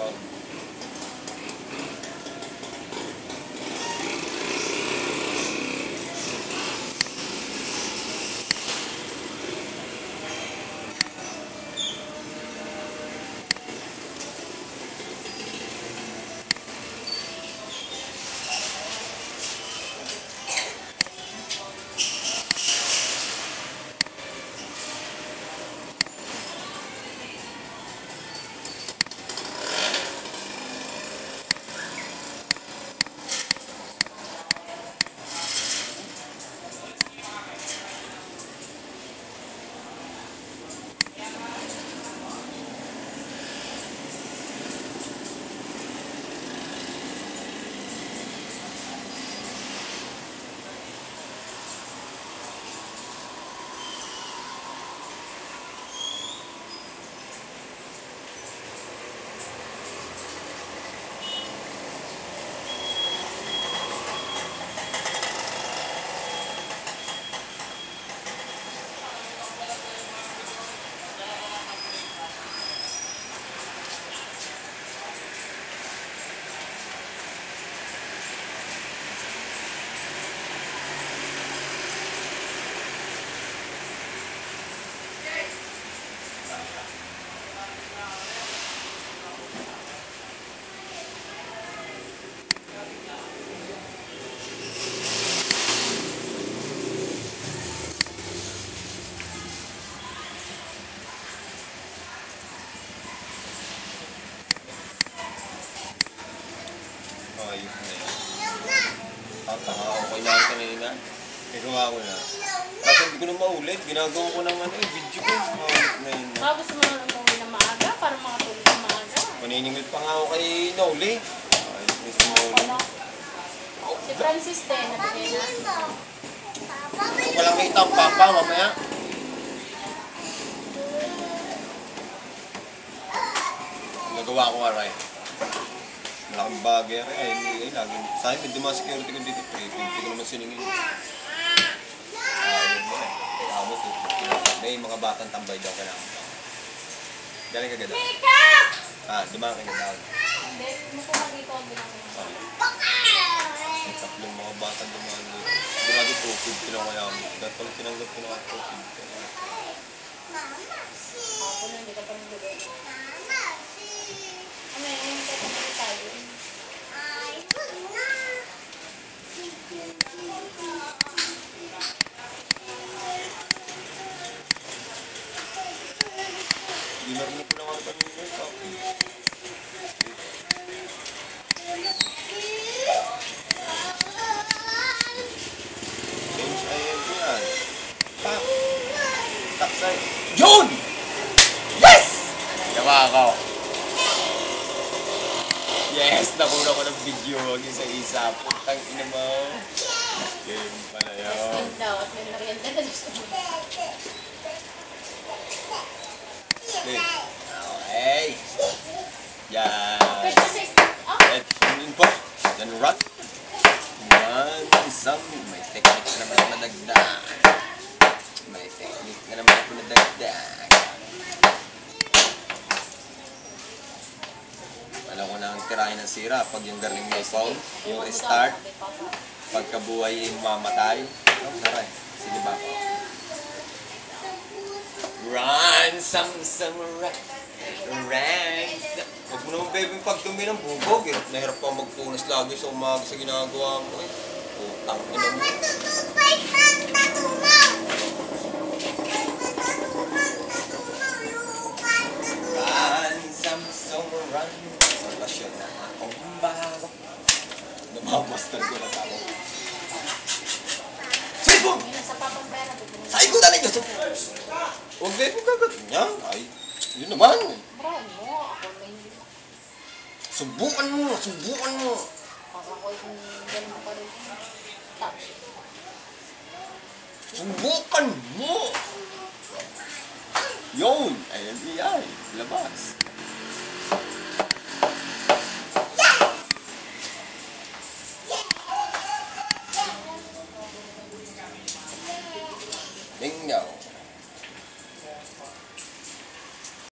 about Nagawa ko na. Kaso hindi ko na maulit. Ginagawa ko ng ano, eh, video ko. Maulit na yun. Baka gusto mo umuwi na maaga para makatulog na maaga. Maniningil pa nga ako kay Noli. Na si Noli. Ano? Si Francis din, nabigay na. Walang kita ang papa mamaya. Nagawa ko aray. Malaking bagay aray. Ay, hindi. Ay, lagi. Sa akin, may mga security ko dito. Pre, hindi ko naman siningin. Ayun mo eh. Tama to. May mga batang tambay daw kailangan. Galing ka ganda. Ah, dumaan ka ganda. Hindi, mo po dito ang ginagawa. Tatlong mga bata dumaan dito. Grabe, 250 lang kaya mo. Dahil pala tinanggap ko na ako 250. Ako na, hindi ka pa nabigay. Ano yun, yung tatang tayo. Dinarmo ko lang ako kanina. Change IM yan. Yun! Yes! Gawa ako. Yes! Nakuna ko ng video. Huwag isa-isa. Putang ina mo. Game pala yun. Daw at may merienda na gusto mo. Okay. Yan. Yun po. Then rock. One, isang. May technique na naman ako nadagdag. May technique na naman ako nadagdag. Alam ko na ang tirahin ng sira pag yung garning may phone, yung restart, pagkabuhay ay mamatay. Oh, naray. Sige ba? Run, some, run. Run. Huwag mo naman baby pagdumi ng bubog eh. Nahirap pa magpunas lagi sa umaga sa ginagawa mo eh. Putang ina mo. Run, some, some, run. Sa lasyon na akong bago. Namapastal ko na tao. Ko na lang gusto. Huwag baby kagat niya. Ay, yun naman. Mo, ako may Subukan mo, subukan mo. ako yung ganun pa rin. Touch. Subukan mo! Yun! Ayan, iyan. Labas.